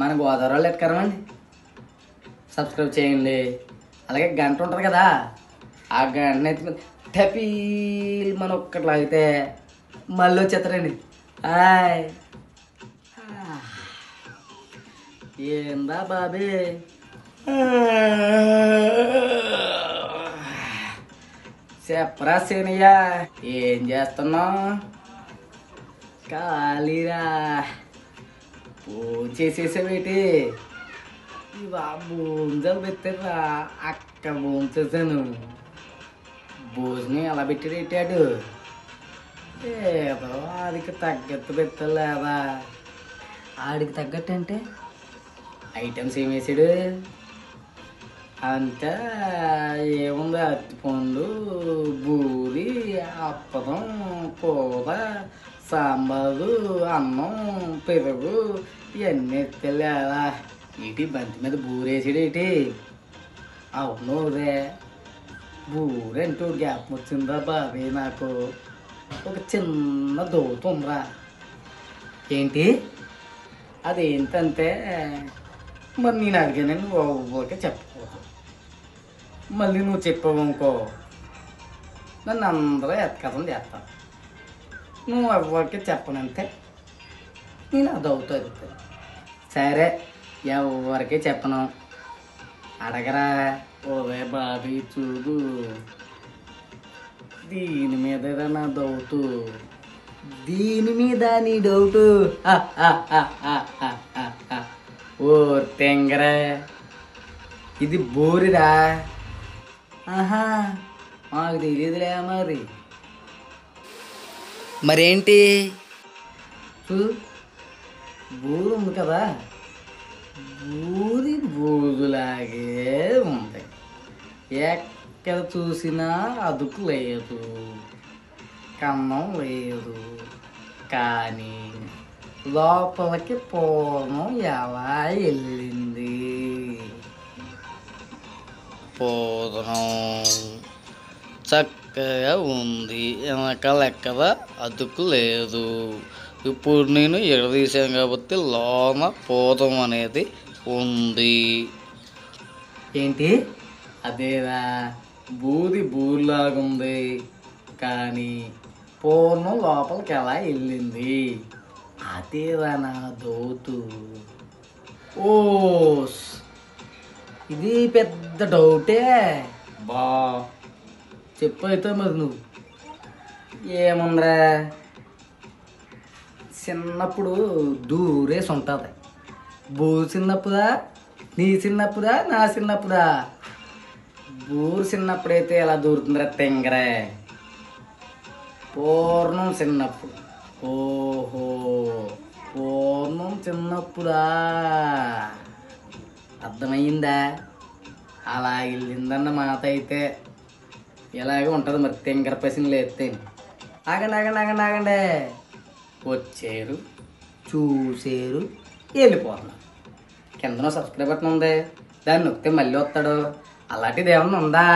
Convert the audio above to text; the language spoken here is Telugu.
మన గోదావరి వాళ్ళు ఎట్టుకరమండి సబ్స్క్రైబ్ చేయండి. అలాగే గంట ఉంటుంది కదా? ఆ గంటని ఎత్తి టపీల్ మన ఒక్కటి లాగితే మళ్ళీ వచ్చేస్తారండి. హాయ్ ఏందా బాబే? చెప్పరా సేనయ్య ఏం చేస్తున్నావు? ఖాళీరా. ఓ చేసేసావేటి? ఇవా భోజనాలు పెట్టారా అక్కడ చేశాను భోజనం ఎలా పెట్టాడు పెట్టాడు ఏదో ఆడికి తగ్గట్టు పెట్టలేదా ఆడికి తగ్గట్టు అంటే? ఐటమ్స్ ఏం వేసాడు? అంటే ఏముంది? అరటిపండు బూరి అప్పడం కూర సాంబారు అన్నం పెరుగు ఇవన్నీ ఎత్తలేదా? ఏంటి బంతి మీద బూరేసాడు ఏంటి? అవును రే బూరె గ్యాప్ వచ్చిందా బాబే నాకు. ఒక చిన్న దోత ఉందిరా. ఏంటి? అదేంటంటే మరి నేను అడిగానని నువ్వు ఓకే చెప్పకూడదు. మళ్ళీ నువ్వు చెప్పావు అనుకో నన్ను అందరూ ఎత్కథం చేస్తాను నువ్వు ఎవరికి చెప్పనంతే నేను అది సరే ఎవరికి చెప్పను అడగరా ఓవే బాబీ చూడు దీని మీద నా డౌటు దీని మీద నీ డౌటు ఓ తెంగరా ఇది బోరిరా ఆహా మాకు తెలియదులే మరి మరేంటి? బూరు ఉంది కదా. బూది బూదులాగే ఉంది ఎక్కడ చూసినా అదుపు లేదు. కన్నం లేదు. కానీ లోపలికి పూర్ణం ఎలా వెళ్ళింది? పూర్ణం చక్కగా ఉంది. వెనక లెక్కద అదుపు లేదు. ఇప్పుడు నేను ఎడదీశాను కాబట్టి లోన పూతం అనేది ఉంది. ఏంటి? అదేరా? బూది బూరిలాగుంది కానీ పూర్ణం లోపలికి ఎలా వెళ్ళింది? అదేరా నా దోతు. ఓస్! ఇది పెద్ద డౌటే. బా! చెప్పు అయితే మరి నువ్వు. ఏముందిరా? చిన్నప్పుడు దూరేసి ఉంటుంది బూరు చిన్నప్పుదా నీ చిన్నప్పుదా నా చిన్నప్పుదా బూరు చిన్నప్పుడైతే ఎలా దూరుతుందిరా తెంగరే? పూర్ణం చిన్నప్పుడు. ఓహో పూర్ణం చిన్నప్పుడా? అర్థమైందా అలా వెళ్ళిందన్న మాట అయితే. ఇలాగే ఉంటుంది మరి తింగర పసిన్లు లేస్తే ఆగండి ఆగండి ఆగండి ఆగండి. వచ్చారు చూసారు వెళ్ళిపోతున్నారు. కిందన సబ్స్క్రైబ్ బటన్ ఉంది. దాన్ని నొక్కితే మళ్ళీ వస్తాడు. అలాంటిది ఏమన్నా ఉందా?